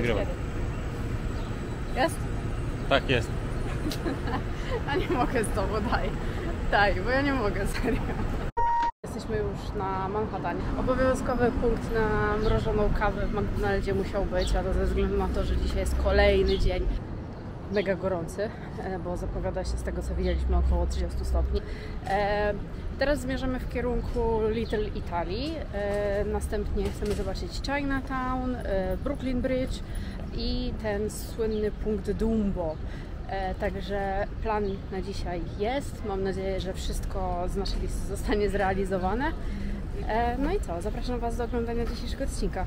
Nagrywam. Jest? Tak jest. A nie mogę z tobą, daj. Daj, bo ja nie mogę, serio. Jesteśmy już na Manhattanie. Obowiązkowy punkt na mrożoną kawę w McDonaldzie musiał być, a to ze względu na to, że dzisiaj jest kolejny dzień mega gorący, e, bo zapowiada się z tego co widzieliśmy około 30 stopni. E, Teraz zmierzamy w kierunku Little Italy. E, Następnie chcemy zobaczyć Chinatown, Brooklyn Bridge i ten słynny punkt Dumbo. Także plan na dzisiaj jest. Mam nadzieję, że wszystko z naszej listy zostanie zrealizowane. No i co? Zapraszam Was do oglądania dzisiejszego odcinka.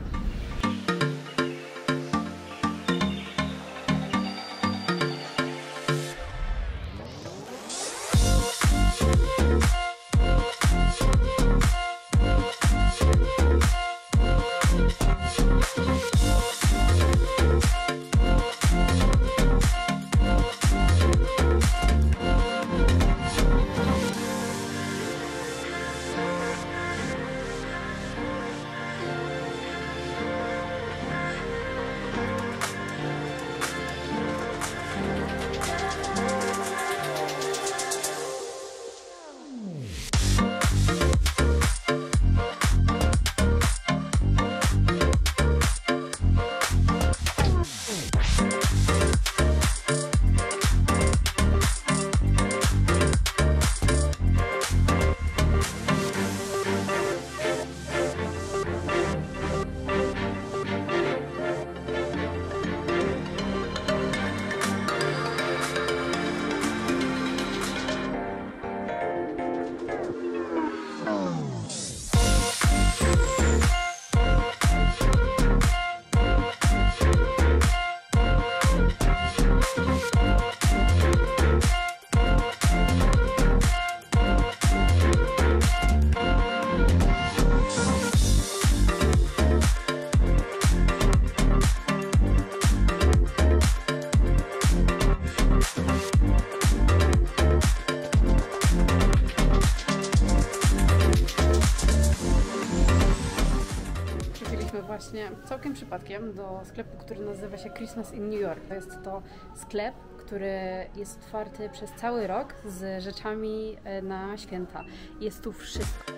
Właśnie całkiem przypadkiem do sklepu, który nazywa się Christmas in New York. To jest to sklep, który jest otwarty przez cały rok z rzeczami e, na święta. Jest tu wszystko.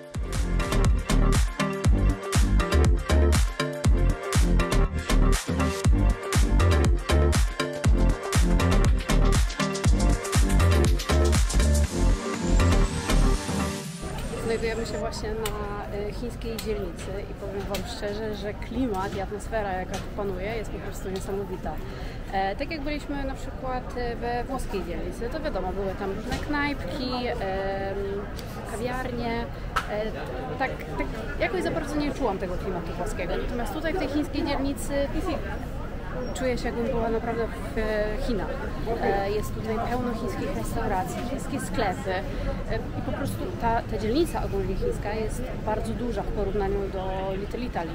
Znajdujemy się właśnie na y, chińskiej dzielnicy i powiem Wam szczerze, że klimat i atmosfera, jaka tu panuje, jest po prostu niesamowita. E, tak jak byliśmy na przykład y, we włoskiej dzielnicy, to wiadomo, były tam różne knajpki, kawiarnie. E, tak, tak jakoś za bardzo nie czułam tego klimatu włoskiego. Natomiast tutaj w tej chińskiej dzielnicy czuję się jakbym była naprawdę w e, Chinach. E, Jest tutaj pełno chińskich restauracji, chińskie sklepy e, i po prostu ta, ta dzielnica ogólnie chińska jest bardzo duża w porównaniu do Little Italy,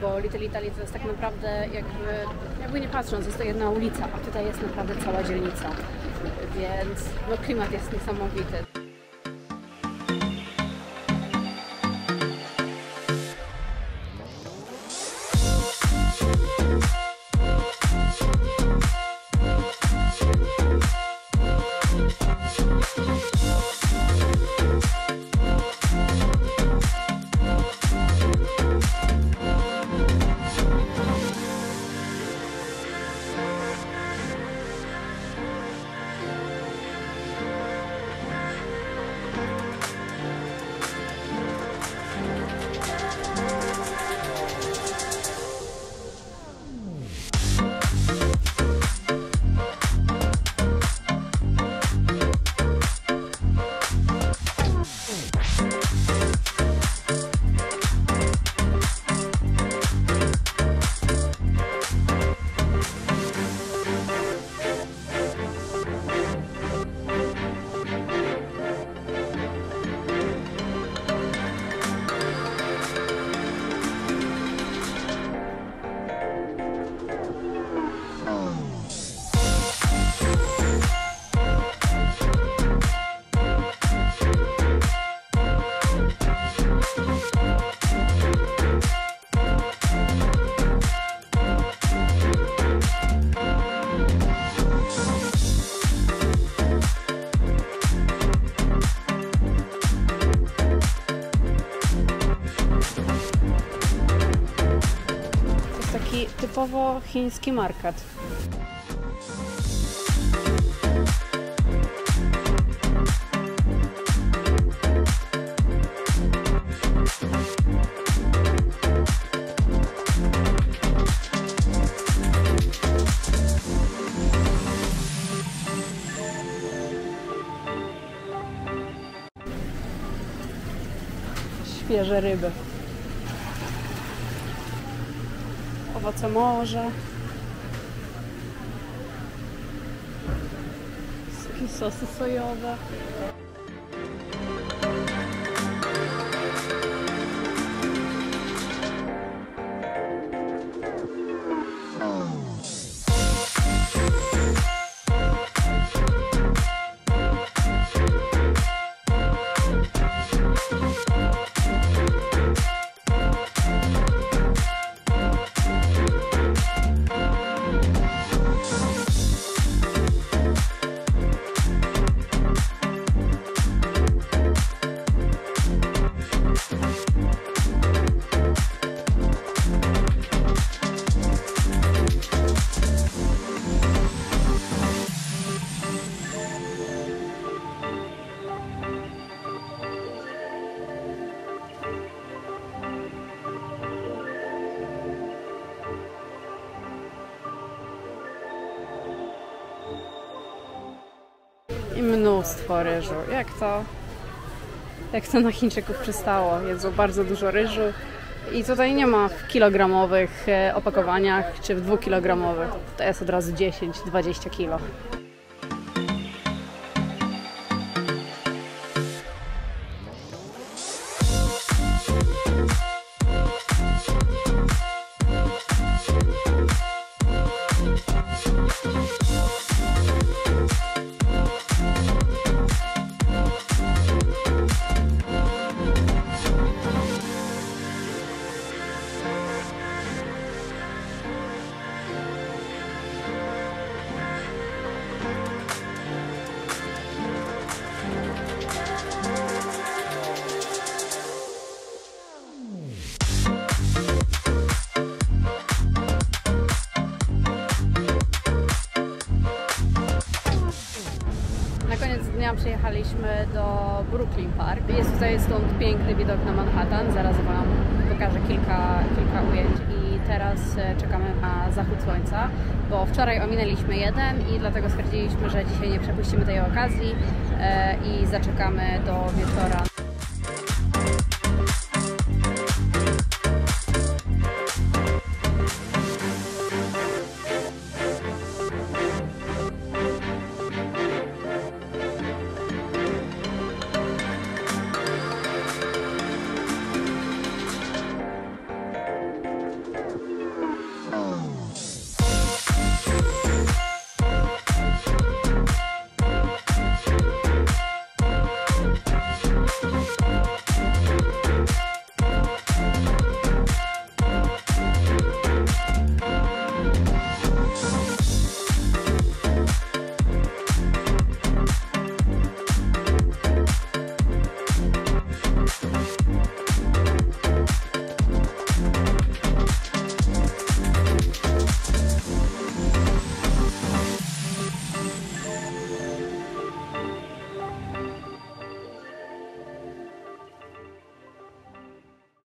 bo Little Italy to jest tak naprawdę jakby, jakby nie patrząc, jest to jedna ulica, a tutaj jest naprawdę cała dzielnica, więc no, klimat jest niesamowity. Typowo chiński market. Świeże ryby. Owoce morza. Jakieś sosy sojowe. Mnóstwo ryżu. Jak to? Jak to na Chińczyków przystało? Jedzą bardzo dużo ryżu. I tutaj nie ma w kilogramowych e, opakowaniach czy w dwukilogramowych. To jest od razu 10-20 kilo. Przyjechaliśmy do Brooklyn Park. Jest tutaj stąd piękny widok na Manhattan. Zaraz Wam pokażę kilka, kilka ujęć. I teraz e, czekamy na zachód słońca, bo wczoraj ominęliśmy jeden i dlatego stwierdziliśmy, że dzisiaj nie przepuścimy tej okazji e, i zaczekamy do wieczora. Música